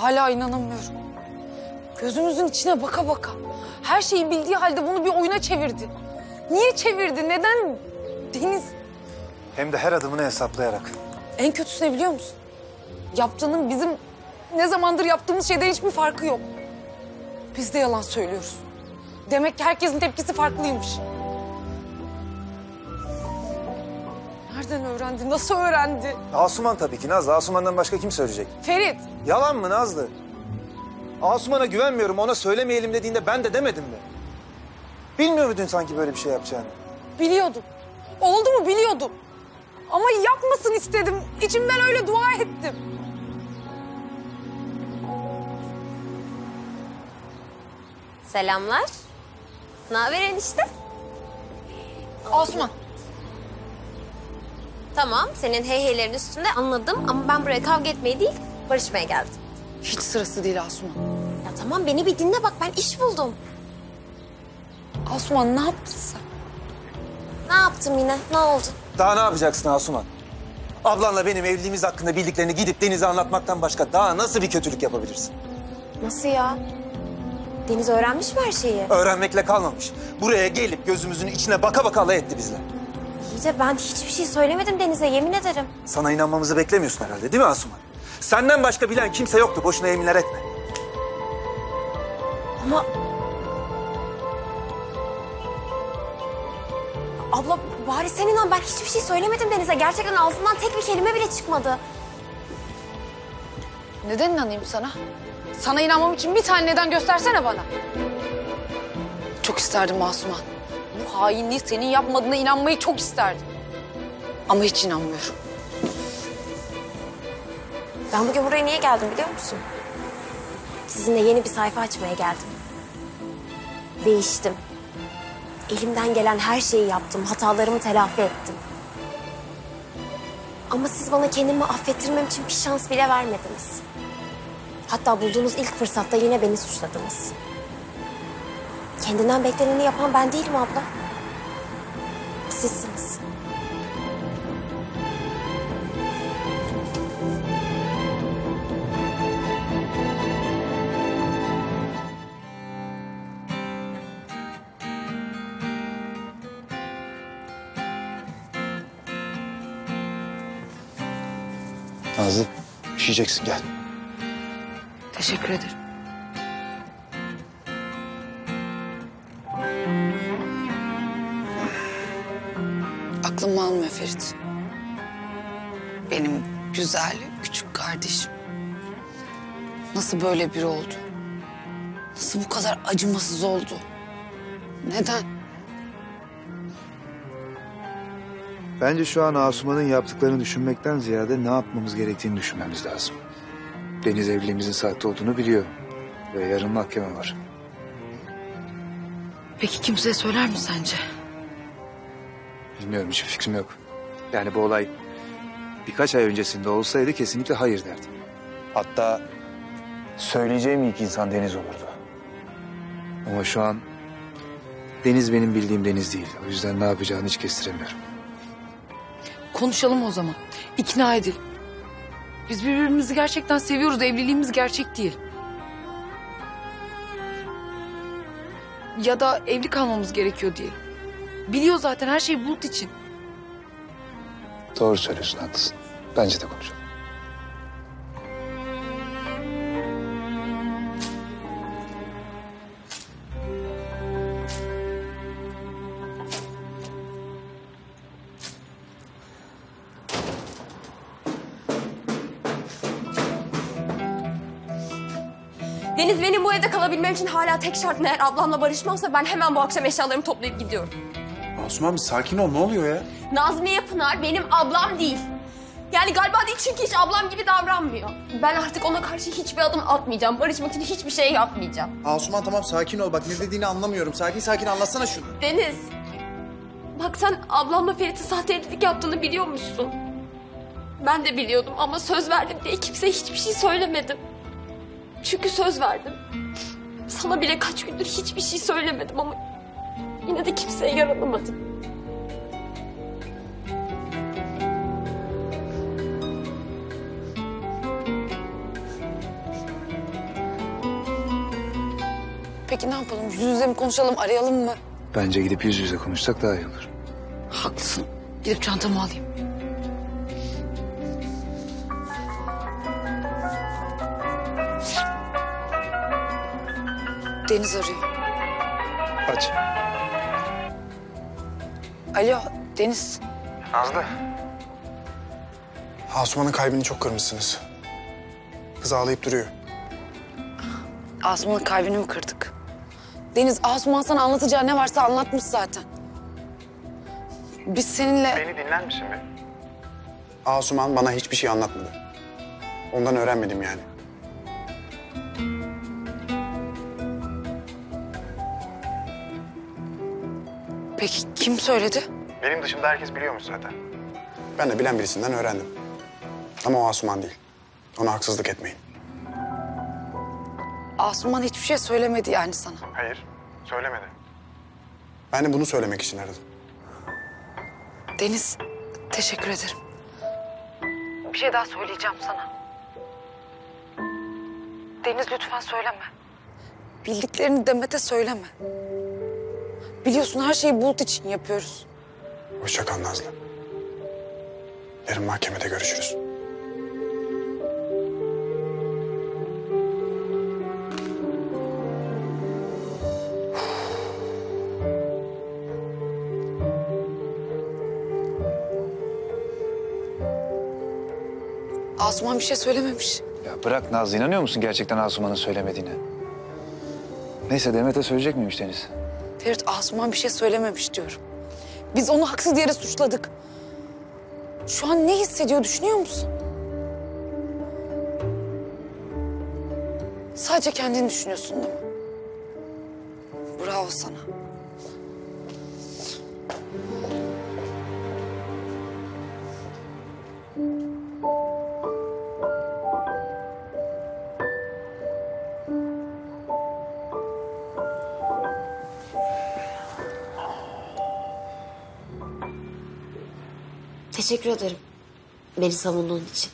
Hala inanamıyorum. Gözümüzün içine baka baka. Her şeyi bildiği halde bunu bir oyuna çevirdi. Niye çevirdi? Neden? Deniz Hem de her adımını hesaplayarak. en kötüsü ne biliyor musun? Yaptığının bizim ne zamandır yaptığımız şeyden hiçbir farkı yok. Biz de yalan söylüyoruz. Demek ki herkesin tepkisi farklıymış. Nereden öğrendi? Nasıl öğrendi? Asuman tabii ki Nazlı. Asuman'dan başka kim söyleyecek? Ferit, Yalan mı Nazlı? Asuman'a güvenmiyorum ona söylemeyelim dediğinde ben de demedim mi? Bilmiyor muydun sanki böyle bir şey yapacağını? biliyordum. Oldu mu biliyordum. Ama yapmasın istedim. İçimden öyle dua ettim. Selamlar. Ne haber enişte? Asuman, Tamam, senin hey heylerin üstünde anladım ama ben buraya kavga etmeye değil, barışmaya geldim. hiç sırası değil Asuman. Ya tamam beni bir dinle bak ben iş buldum. Asuman ne yaptın sen? Ne yaptım yine? Ne oldu? Daha ne yapacaksın Asuman? Ablanla benim evliliğimiz hakkında bildiklerini gidip Deniz'e anlatmaktan başka daha nasıl bir kötülük yapabilirsin? Nasıl ya? Deniz öğrenmiş mi her şeyi? Öğrenmekle kalmamış. Buraya gelip gözümüzün içine baka baka alay etti bizle. De ben hiçbir şey söylemedim Deniz'e yemin ederim. Sana inanmamızı beklemiyorsun herhalde değil mi Asuman? Senden başka bilen kimse yoktu. Boşuna yeminler etme. Ama... Abla bari sen inan ben hiçbir şey söylemedim Deniz'e. Gerçekten ağzından tek bir kelime bile çıkmadı. Neden inanayım sana? Sana inanmam için bir tane neden göstersene bana. Çok isterdim Asuman. Hainliği senin yapmadığına inanmayı çok isterdim. Ama hiç inanmıyorum. Ben bugün buraya niye geldim biliyor musun? Sizinle yeni bir sayfa açmaya geldim. Değiştim. Elimden gelen her şeyi yaptım. Hatalarımı telafi ettim. Ama siz bana kendimi affettirmem için bir şans bile vermediniz. Hatta bulduğunuz ilk fırsatta yine beni suçladınız. Kendinden bekleneni yapan ben değilim abla. Sizsiniz. Nazlı üşüyeceksin gel. Teşekkür ederim. Aklım almıyor Ferit. Benim güzel küçük kardeşim. Nasıl böyle biri oldu? Nasıl bu kadar acımasız oldu? Neden? Bence şu an Asuman'ın yaptıklarını düşünmekten ziyade ne yapmamız gerektiğini düşünmemiz lazım. Deniz evliliğimizin sahte olduğunu biliyor. Ve yarın mahkeme var. Peki kimseye söyler mi sence? Bilmiyorum hiçbir fikrim yok. Yani bu olay birkaç ay öncesinde olsaydı kesinlikle hayır derdim. Hatta söyleyeceğim ilk insan Deniz olurdu. Ama şu an Deniz benim bildiğim Deniz değil. O yüzden ne yapacağını hiç kestiremiyorum. Konuşalım o zaman. İkna edelim. Biz birbirimizi gerçekten seviyoruz. Evliliğimiz gerçek değil. Ya da evli kalmamız gerekiyor diye. Biliyor zaten her şey Bulut için. Doğru söylüyorsun haklısın. Bence de konuşalım. Deniz benim bu evde kalabilmem için hala tek şart eğer ablamla barışmamsa ben hemen bu akşam eşyalarımı toplayıp gidiyorum. Asuman bir sakin ol ne oluyor ya? Nazmiye Pınar benim ablam değil. Yani galiba değil çünkü hiç ablam gibi davranmıyor. Ben artık ona karşı hiçbir adım atmayacağım. Barışmak için hiçbir şey yapmayacağım. Asuman tamam sakin ol bak ne dediğini anlamıyorum. Sakin sakin anlatsana şunu. Deniz. Bak sen ablamla Ferit'in sahte evlilik yaptığını biliyor musun? Ben de biliyordum ama söz verdim diye kimseye hiçbir şey söylemedim. Çünkü söz verdim. Sana bile kaç gündür hiçbir şey söylemedim ama yine de kimseye yaranamadım. Peki ne yapalım? Yüz yüze mi konuşalım, arayalım mı? Bence gidip yüz yüze konuşsak daha iyi olur. Haklısın. Gidip çantamı alayım. Deniz arıyor. Aç. Alo Deniz. Nazlı. Asuman'ın kalbini çok kırmışsınız. Kız ağlayıp duruyor. Asuman'ın kalbini mi kırdık? Deniz Asuman sana anlatacağı ne varsa anlatmış zaten. Biz seninle... Asuman bana hiçbir şey anlatmadı. Ondan öğrenmedim yani. Peki kim söyledi? Benim dışımda herkes biliyormuş zaten. Ben de bilen birisinden öğrendim. Ama o Asuman değil. Ona haksızlık etmeyin. Asuman hiçbir şey söylemedi yani sana. Hayır, söylemedi. Ben de bunu söylemek için aradım. Deniz teşekkür ederim. Bir şey daha söyleyeceğim sana. Deniz lütfen söyleme. Bildiklerini Demet'e söyleme. Biliyorsun her şeyi Bulut için yapıyoruz. Hoşça kal Nazlı. Yarın mahkemede görüşürüz. Asuman bir şey söylememiş. Ya bırak Nazlı inanıyor musun gerçekten Asuman'ın söylemediğine? Neyse Demet'e söyleyecek miymiş Deniz? Ferit Asuman bir şey söylememiş diyorum. Biz onu haksız yere suçladık. Şu an ne hissediyor düşünüyor musun? Sadece kendini düşünüyorsun değil mi? Bravo sana. Teşekkür ederim. Beni savunduğun için.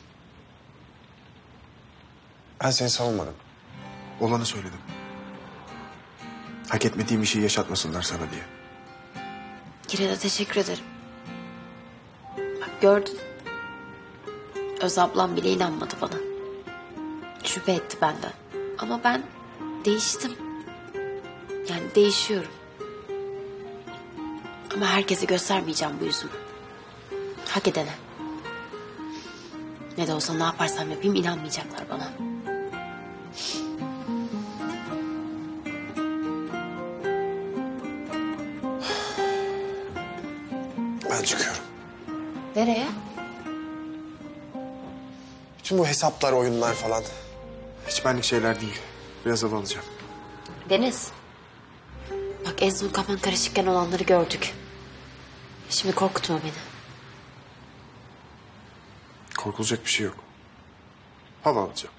Ben seni savunmadım. Olanı söyledim. Hak etmediğim bir şey yaşatmasınlar sana diye. Yine de teşekkür ederim. Bak gördün. Öz ablam bile inanmadı bana. Şüphe etti benden. Ama ben değiştim. Yani değişiyorum. Ama herkese göstermeyeceğim bu yüzümü. Hak edene. Ne de olsa ne yaparsam yapayım inanmayacaklar bana. Ben çıkıyorum. Nereye? Bütün bu hesaplar, oyunlar falan. Hiç benlik şeyler değil. Biraz hava alacağım. Deniz. Bak en son kafan karışıkken olanları gördük. Şimdi korkutma beni. Korkulacak bir şey yok. Hava alacağım.